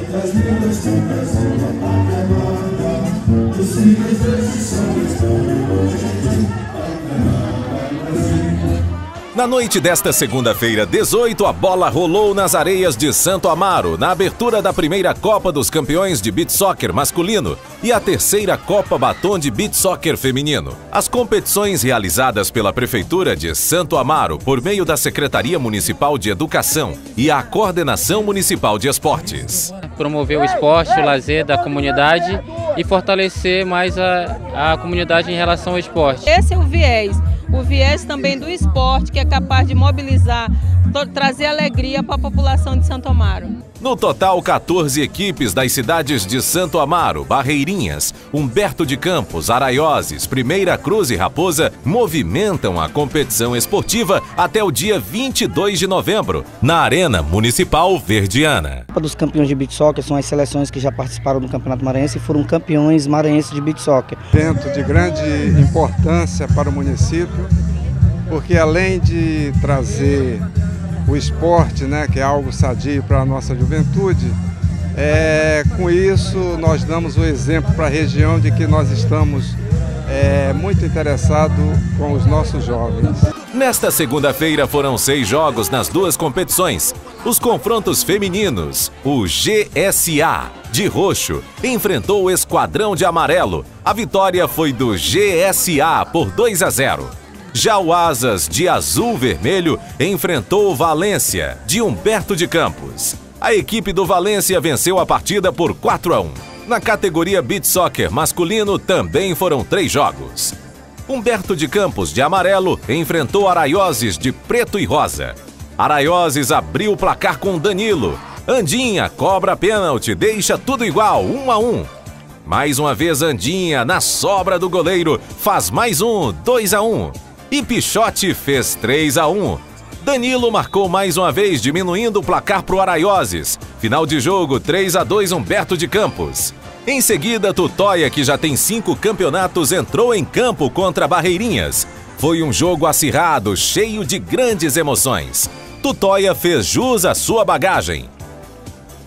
Muitas lendas do Na noite desta segunda-feira, 18, a bola rolou nas areias de Santo Amaro, na abertura da primeira Copa dos Campeões de Beach Soccer masculino e a terceira Copa Batom de Beach Soccer feminino. As competições realizadas pela Prefeitura de Santo Amaro por meio da Secretaria Municipal de Educação e a Coordenação Municipal de Esportes. Promover o esporte, o lazer da comunidade e fortalecer mais a, a comunidade em relação ao esporte. Esse é o viés o viés também do esporte, que é capaz de mobilizar, trazer alegria para a população de Santo Amaro. No total, 14 equipes das cidades de Santo Amaro, Barreirinhas, Humberto de Campos, Araioses, Primeira Cruz e Raposa movimentam a competição esportiva até o dia 22 de novembro, na Arena Municipal Verdiana. Dos campeões de beach soccer são as seleções que já participaram do Campeonato Maranhense e foram campeões maranhenses de beach soccer. Evento de grande importância para o município, porque além de trazer o esporte, né, que é algo sadio para a nossa juventude, é, com isso nós damos o exemplo para a região de que nós estamos é, muito interessados com os nossos jovens. Nesta segunda-feira foram seis jogos nas duas competições. Os confrontos femininos, o GSA de roxo enfrentou o Esquadrão de Amarelo. A vitória foi do GSA por 2 a 0. Já o Asas de azul vermelho enfrentou o Valência de Humberto de Campos. A equipe do Valência venceu a partida por 4 a 1. Na categoria Beat Soccer masculino também foram três jogos. Humberto de Campos de amarelo enfrentou Araioses de preto e rosa. Araioses abriu o placar com Danilo. Andinha cobra pênalti, deixa tudo igual, 1 um a 1. Um. Mais uma vez Andinha na sobra do goleiro, faz mais um, 2 a 1. E Pichote fez 3 a 1. Danilo marcou mais uma vez, diminuindo o placar para o Araioses. Final de jogo, 3 a 2 Humberto de Campos. Em seguida, Tutóia, que já tem cinco campeonatos, entrou em campo contra Barreirinhas. Foi um jogo acirrado, cheio de grandes emoções. Tutóia fez jus à sua bagagem.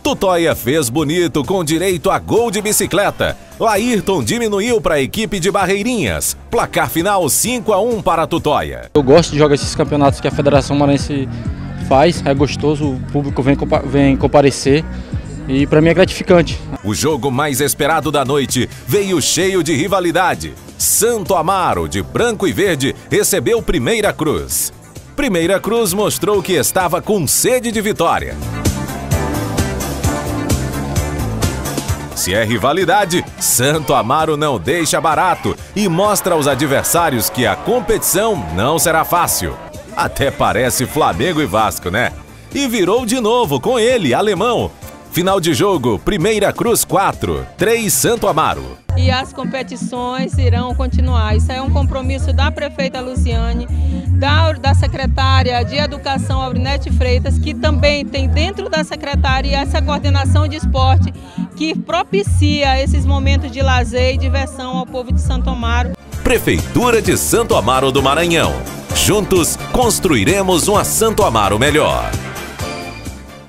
Tutóia fez bonito com direito a gol de bicicleta. Laírton diminuiu para a equipe de Barreirinhas. Placar final 5 a 1 para a Tutóia. Eu gosto de jogar esses campeonatos que a Federação Maranhense faz, é gostoso, o público vem, vem comparecer e para mim é gratificante. O jogo mais esperado da noite veio cheio de rivalidade. Santo Amaro, de branco e verde, recebeu Primeira Cruz. Primeira Cruz mostrou que estava com sede de vitória. Se é rivalidade, Santo Amaro não deixa barato e mostra aos adversários que a competição não será fácil. Até parece Flamengo e Vasco, né? E virou de novo com ele, alemão. Final de jogo, Primeira Cruz 4, 3 Santo Amaro e as competições irão continuar. Isso é um compromisso da prefeita Luciane, da, da secretária de Educação Aurinete Freitas, que também tem dentro da secretaria essa coordenação de esporte que propicia esses momentos de lazer e diversão ao povo de Santo Amaro. Prefeitura de Santo Amaro do Maranhão. Juntos construiremos uma Santo Amaro melhor.